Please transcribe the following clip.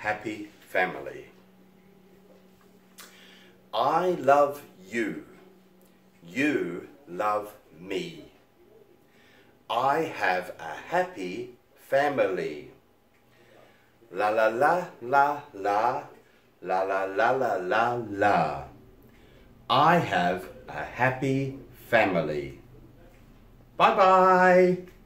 happy family. I love you. You love me. I have a happy family. La la la la la la la la la la la. I have a happy family. Bye bye.